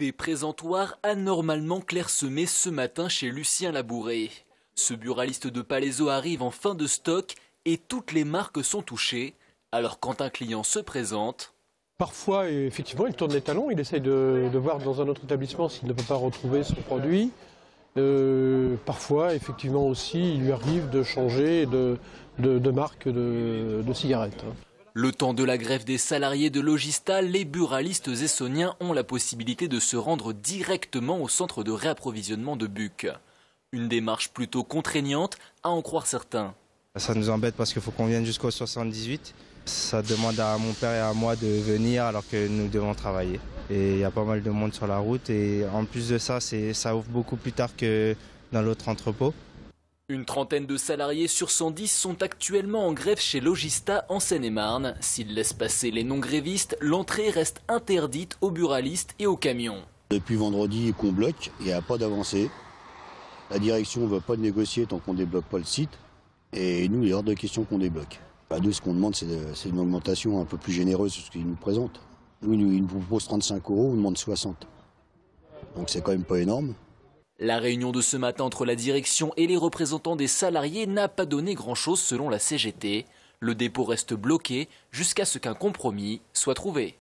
Des présentoirs anormalement clairsemés ce matin chez Lucien Labouré. Ce buraliste de Palaiso arrive en fin de stock et toutes les marques sont touchées. Alors quand un client se présente, Parfois, effectivement, il tourne les talons, il essaye de, voir dans un autre établissement s'il ne peut pas retrouver son produit. Euh, parfois, effectivement aussi, il lui arrive de changer de, de- marque de, cigarettes. Le temps de la grève des salariés de Logista, les buralistes essoniens ont la possibilité de se rendre directement au centre de réapprovisionnement de Buc. Une démarche plutôt contraignante, à en croire certains. Ça nous embête parce qu'il faut qu'on vienne jusqu'au 78. Ça demande à mon père et à moi de venir alors que nous devons travailler. Et il y a pas mal de monde sur la route et en plus de ça, ça ouvre beaucoup plus tard que dans l'autre entrepôt. Une trentaine de salariés sur 110 sont actuellement en grève chez Logista en Seine-et-Marne. S'ils laissent passer les non-grévistes, l'entrée reste interdite aux buralistes et aux camions. Depuis vendredi qu'on bloque, il n'y a pas d'avancée. La direction ne veut pas négocier tant qu'on ne débloque pas le site. Et nous, il est hors de question qu'on débloque. Bah, nous, ce qu'on demande, c'est de- une augmentation un peu plus généreuse que ce qu'ils nous présentent. Nous- ils nous proposent 35 euros, on demande 60. Donc c'est quand même pas énorme. La réunion de ce matin entre la direction et les représentants des salariés n'a pas donné grand-chose selon la CGT. Le dépôt reste bloqué jusqu'à ce qu'un compromis soit trouvé.